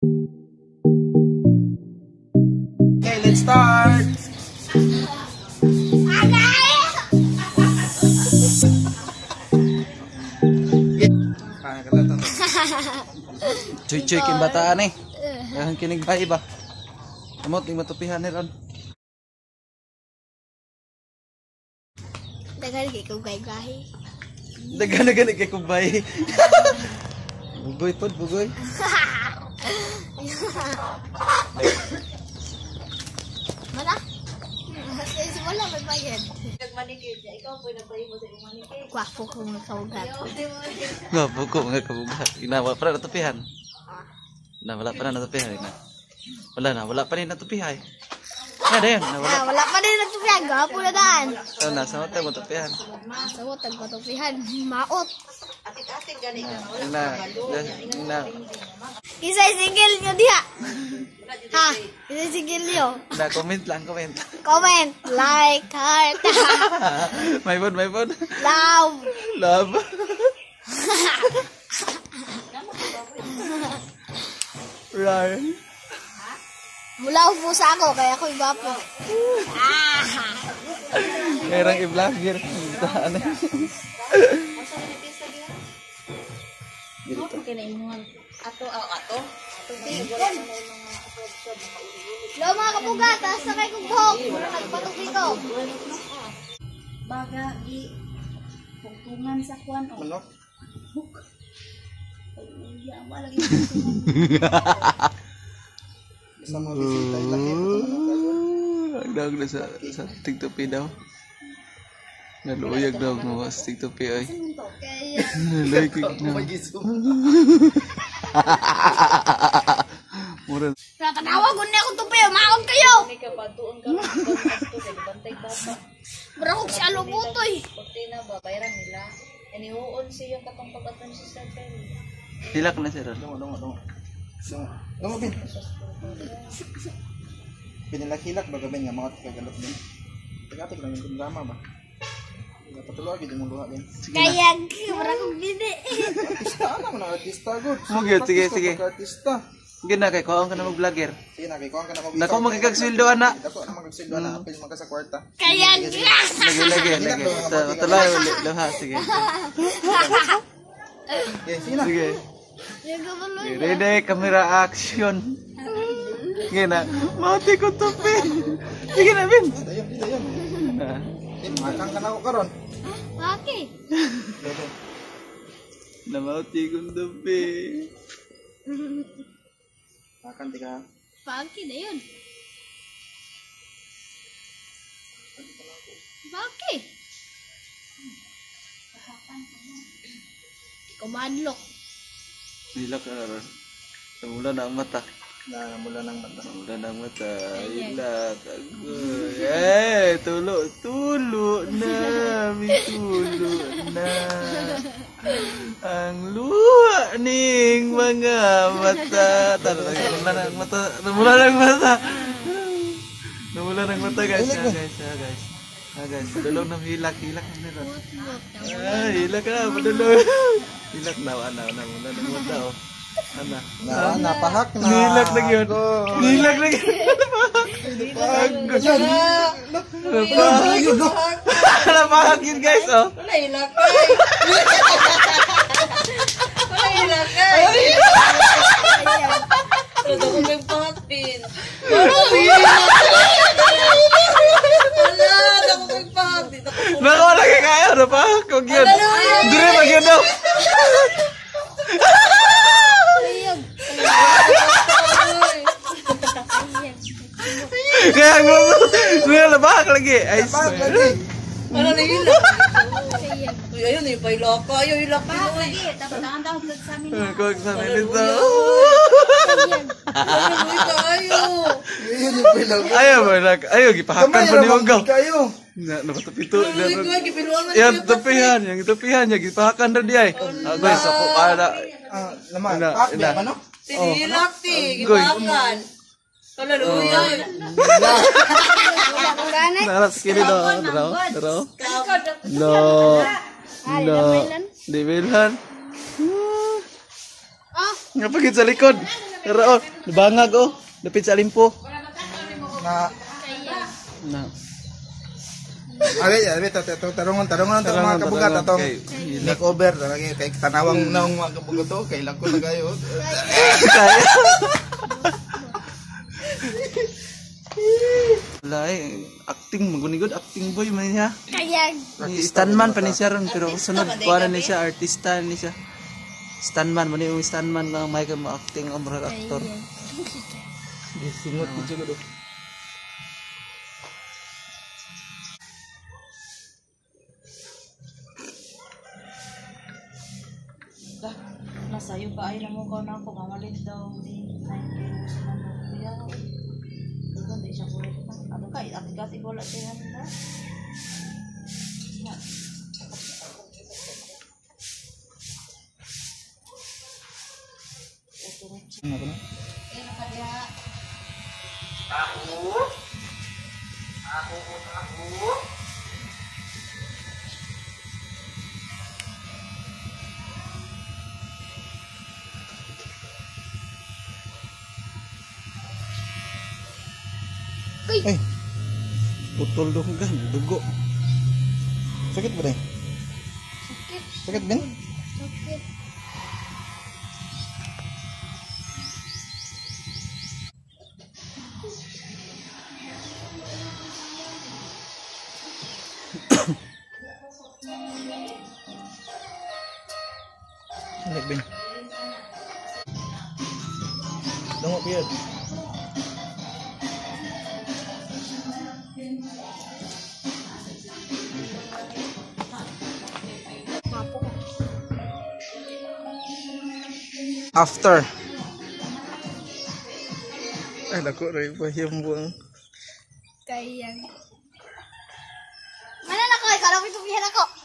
Okay, let's start. Choy king bataan eh. Yang kinig ba? Amot ning matupihan ni ron. Dagan kay ko gay-gahi. Dagan na gani kay kubay. bugoy pod bugoy. Mana? Kasi wala may bayad. Gwapo ko mga kaugat. Nga buko mga kabugat. Inawa pa na natupihan. Na wala pa na natupihan ina. Wala na, wala pa rin natupihan. Na dayon, na wala. Ah, wala pa din nagtupihan. Gwapo na daan. So na sa mata mo tupihan. Sa mo tagpatupihan. Maot. Ina, ina. Isa single nyo diha. Ha? Isa single nyo. Na comment lang, comment. Comment, like, heart, may pod, may pod. love. Love. Ryan. Mula po sa ako, kaya ako'y. Ah! Merang i-vlogger. Ano? Lo mga kapugat, taas na kayo kong buhok. Nagpatupi ko. baga di pungtungan sa kwan o Manok. ya wala lagi Basta mo bisita laki. Ang dawag na sa, sa tigtupi daw. Naluyag daw mo tigtupi ay. Kaya, Naluyag na. Mura. natanawa ko na akong tupi. Maon kayo. Mura kong siya lubutoy. na ba bayaran nila anihuon siya katong pagkaton si Sir Hilak na sir. Dungo, dungo, dungo. Dungo, bin. Pinilak-hilak ba gabi nga mga kagalot din? Tagatik lang yung drama ba? Napatuloy, hindi mo luha din. Kaya, mura kong gini. Artista, ano mo na artista, good. Mugit, sige, sige. Artista. Gina kay kuha ka na mag-vlogger. Sige na, kay kuha ka na mag Nako magkakagsweldo ana. Dako na magkagsildo na, apil magka sa kwarta. Kaya, Lagi lagi lagi. Tuloy ulit daw ha. Sige. Sige na. Sige. Ready, camera action. Sige na. Mati ko tupi. Sige na, Bin. Dayon, dayon. Na. Makang ka na ako karon. Bakit? Dede. Namauti kong tupi. Makan tika. Bakit na yun? Bakit? Kumadlok. Hilak ka na ron. Namula na ang mata. Na mula ng mata. Namula na ang mata. Hilak. Agoy. Eh, tulo. Tulo na. May tulo na. Ang luha ning mga mata. Talaga, namula na ang mata. Namula na ang mata. Namula na ang mata, guys. Ah, guys, ah, guys. Ah, guys. Padulong ng hilak. Hilak na nila. Ah, hilak na. Padulong. Hilak na. Ano, ano. Mula na ang mata, oh. Ano. Na, napahak na. Nilak na yun. Nilak na yun. Napahag. Napahag. Napahag yun guys, oh. wala ilakay wala ilakay Pero ako may pangapin. Wala, ako may pangapin. Ako Naku, lagi kaya. Napahag. Huwag yun. Dire, wag yun daw. Kaya mo. Kaya napahag lagi. Ay, Napahak swear. lagi. Ano na ilak? Uy, ayun, yung pailaka. Ayaw ilak. Uy, Kung sa nito. uy, kayo. Yun yung pilaw. Ayaw mo, nak. Ayaw, gipahakan pa ni Wanggaw. kayo. Na, napatapito. Uy, uy, gipiluan man Yan, tapihan. Yung tapihan niya, gipahakan na di ay. Ako, sa po, para. Ah, naman. Ina, Pak, ina. di ano? Tinilak, ti. Goy. Hallelujah. Naras kini do, daro, daro. No. No. Di bilhan. Ah, Ngapagit sa likod. Pero oh, nabangag oh. Sa limpo. Na, Na. Abi, abi, tarungon, tarungon, ito, mga kabugat, Kay- makeover, talaga, kay tanawang naong mga kabugat to, kay lako na kayo. Kaya. Wala eh. Acting, magunigod. Acting boy man. Ni Stanman pa ni siya ron. Pero sunod, kuha na ni siya. Artista ni siya. Stanman. Mani yung Stanman lang may ka acting ang mga aktor. Singot ko siguro. Dah, nasayo pa ay na mo ko na ako mamalit daw di 9 kilos pa. Ano ka, ati-ati ko lang siya na. Ano ko na? Ay, Putol dong gan. Dugo. sakit ba rin? Sakit. Sakit din? Sakit. Sakit din. Dungo ko yun. After. Ay, lako rin pa yung buong. Kayang. Mana na ko? Ikaw lang itubihan ako.